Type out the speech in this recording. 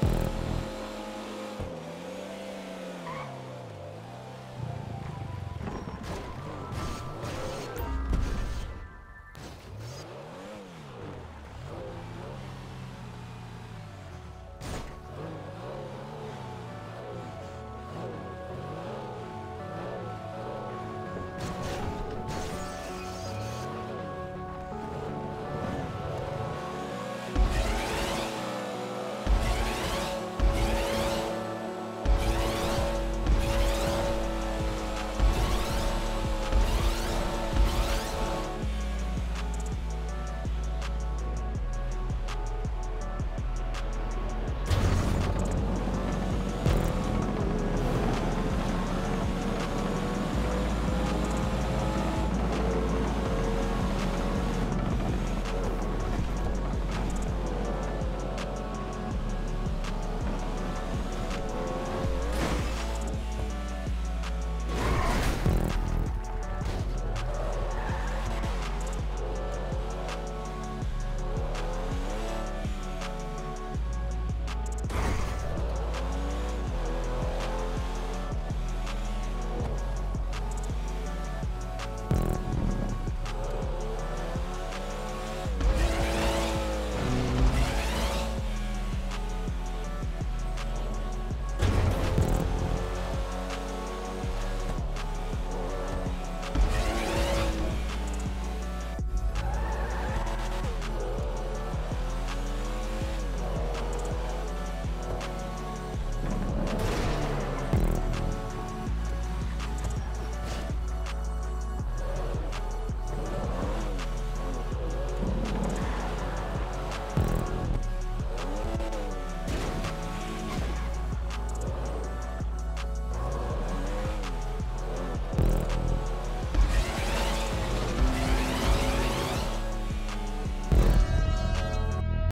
Bye.